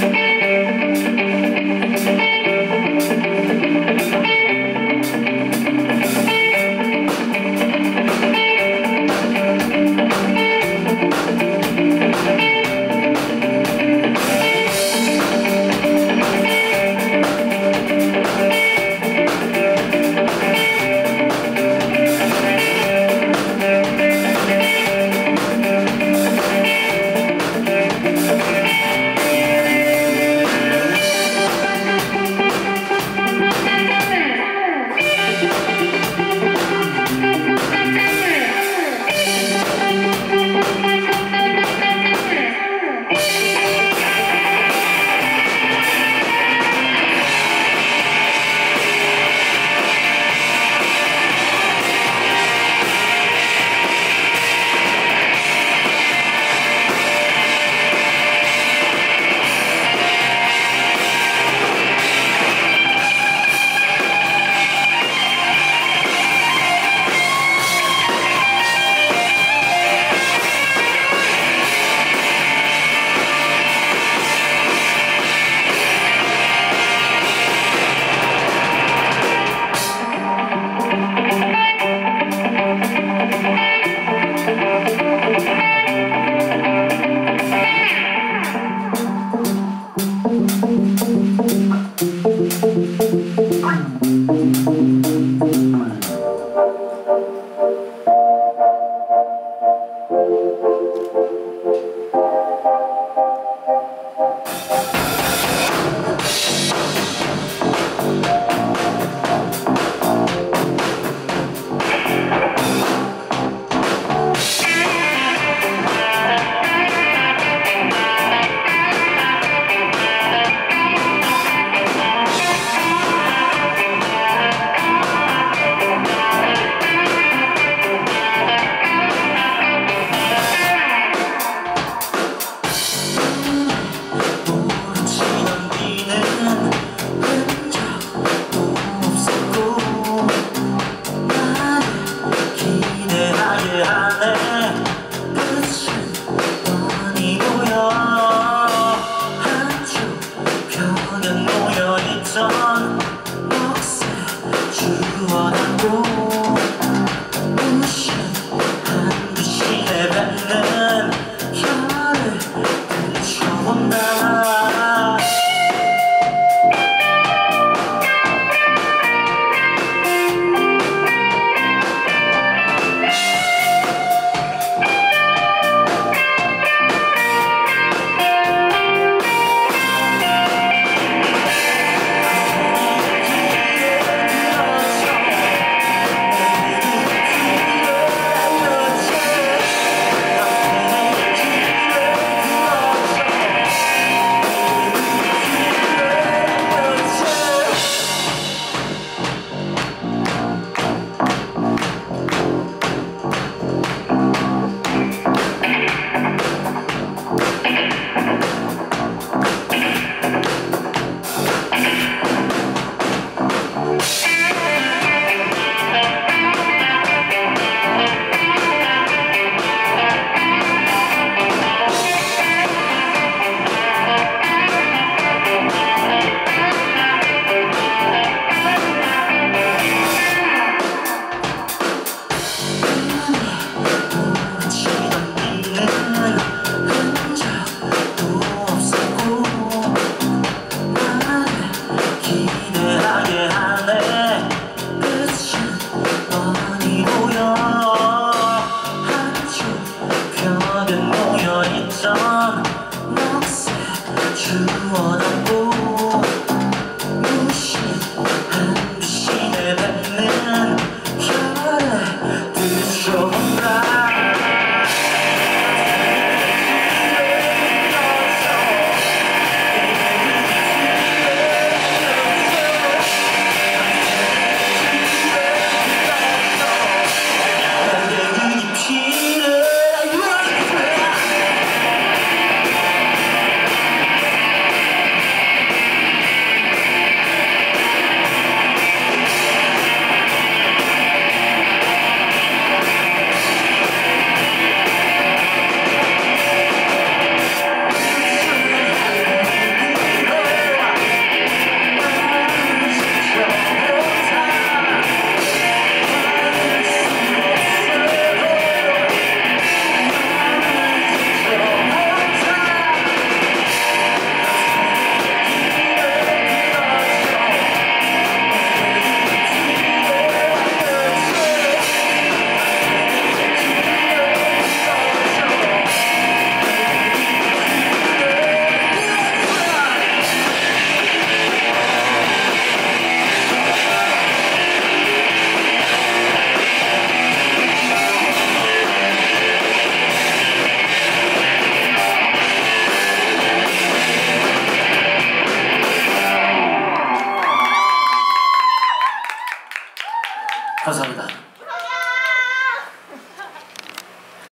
Thank someone